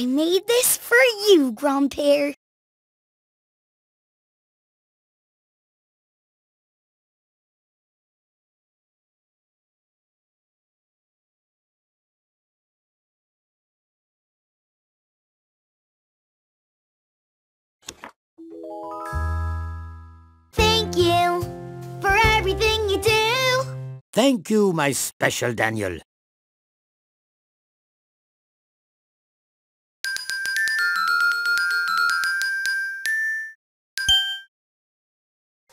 I made this for you, Grandpere. Thank you for everything you do. Thank you, my special Daniel.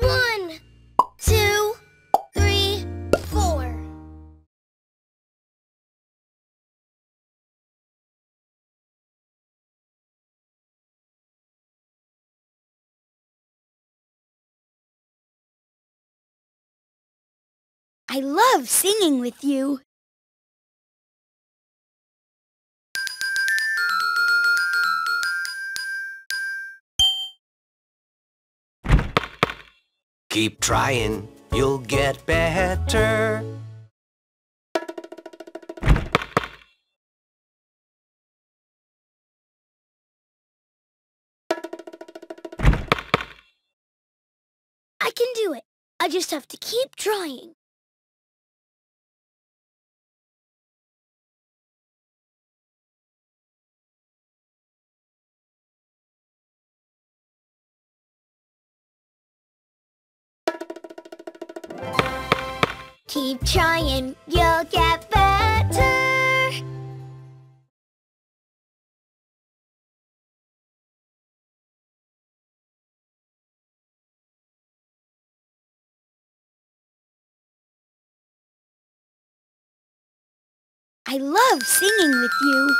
One, two, three, four. I love singing with you. Keep trying, you'll get better. I can do it. I just have to keep trying. Keep trying, you'll get better. I love singing with you.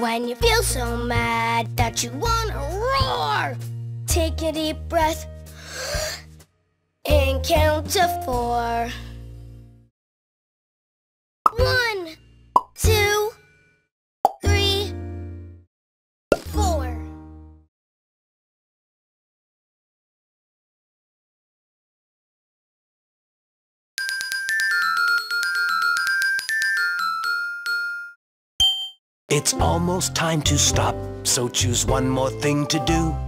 When you feel so mad that you wanna roar, take a deep breath and count to four. One, two, three, four. It's almost time to stop, so choose one more thing to do.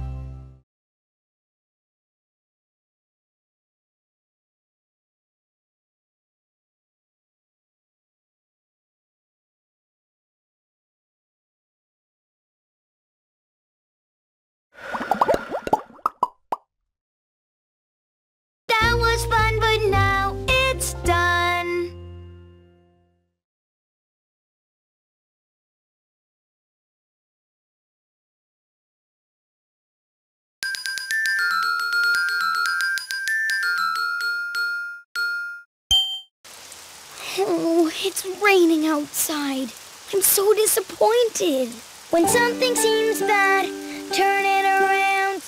Oh, it's raining outside. I'm so disappointed. When something seems bad, turn it around.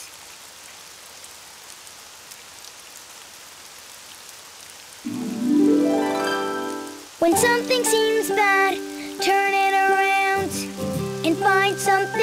When something seems bad, turn it around and find something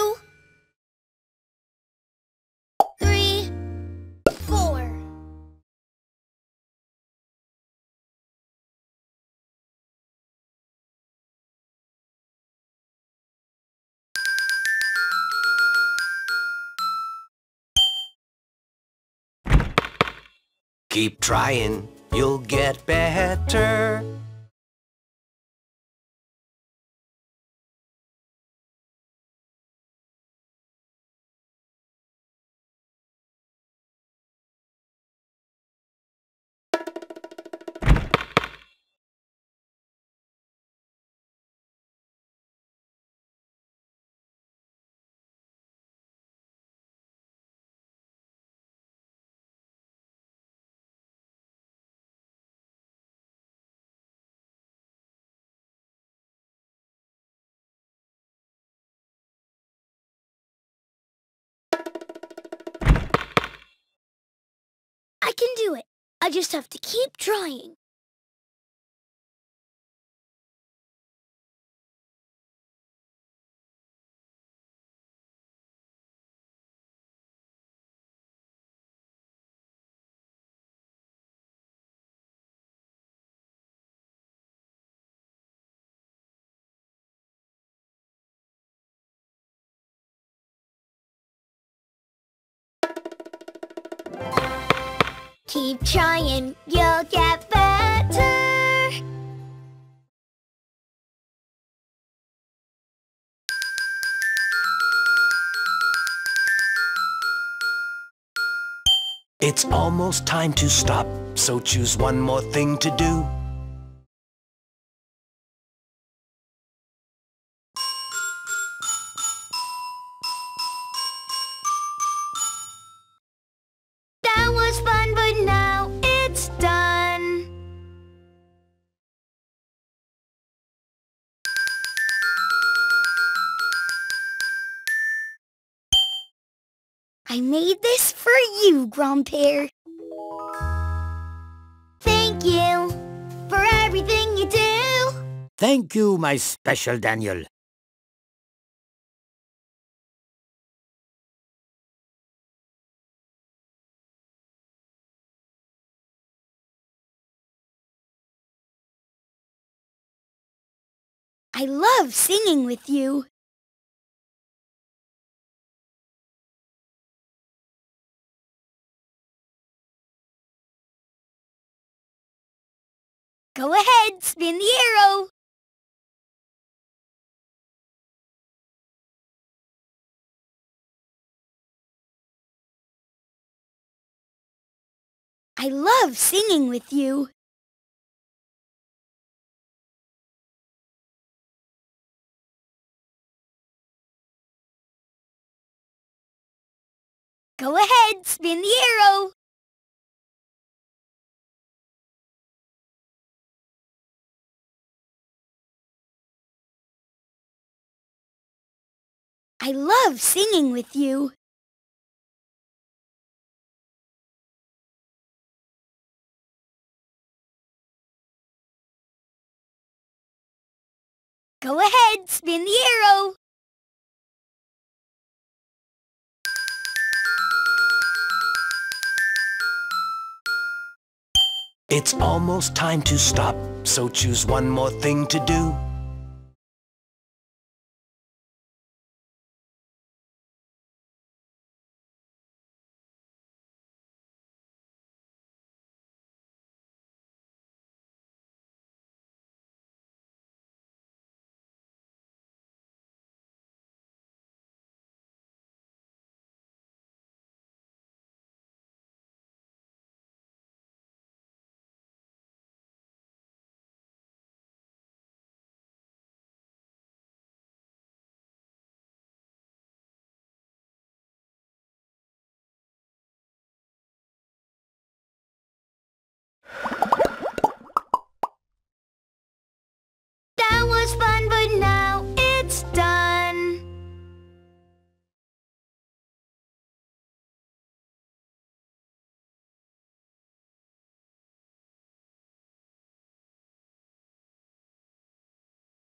Keep trying, you'll get better. Can do it. I just have to keep trying. Keep trying, you'll get better. It's almost time to stop, so choose one more thing to do. I made this for you, Grandpere. Thank you for everything you do. Thank you, my special Daniel. I love singing with you. Go ahead, spin the arrow. I love singing with you. Go ahead, spin the arrow. I love singing with you. Go ahead, spin the arrow. It's almost time to stop, so choose one more thing to do.